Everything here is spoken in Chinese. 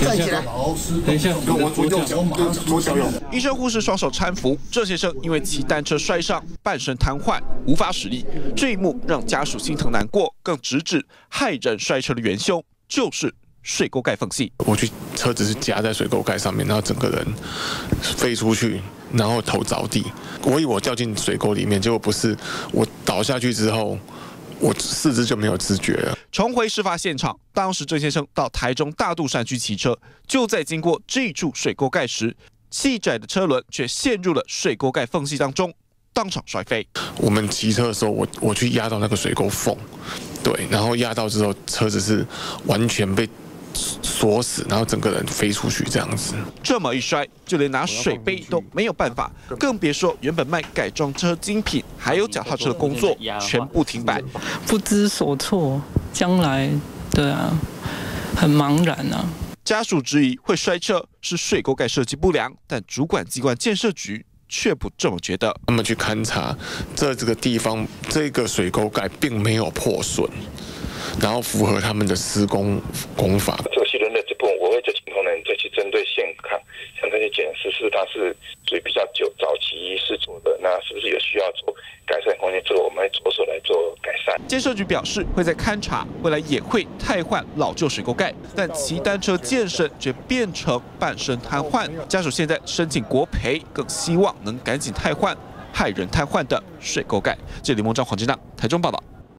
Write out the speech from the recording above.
站起来。等一下，我我右脚，左脚有。医生护士双手搀扶郑先生，因为骑单车摔伤，半身瘫痪，无法使力。这一幕让家属心疼难过，更直指害人摔车的元凶就是水沟盖缝隙。我去车子是夹在水沟盖上面，然后整个人飞出去，然后头着地。我以为我掉进水沟里面，结果不是，我倒下去之后。我四肢就没有知觉了。重回事发现场，当时郑先生到台中大肚山区骑车，就在经过这处水沟盖时，细窄的车轮却陷入了水沟盖缝隙当中，当场摔飞。我们骑车的时候，我我去压到那个水沟缝，对，然后压到之后，车子是完全被。锁死，然后整个人飞出去，这样子。这么一摔，就连拿水杯都没有办法，更别说原本卖改装车精品，还有脚踏车的工作，全部停摆，不知所措。将来，对啊，很茫然啊。家属质疑会摔车是水沟盖设计不良，但主管机关建设局却不这么觉得。他们去勘察，这这个地方这个水沟盖并没有破损。然后符合他们的施工工法。这个系统的这部分，我会在今后呢再去针对现况，想再去检视，是它是属于比较久早期是做的，那是不是有需要做改善空间？这个我们会着手来做改善。建设局表示会在勘察，未来也会汰换老旧水沟盖，但骑单车健身却变成半身瘫痪，家属现在申请国赔，更希望能赶紧汰换害人瘫痪的水沟盖。这里孟章黄金亮台中报道。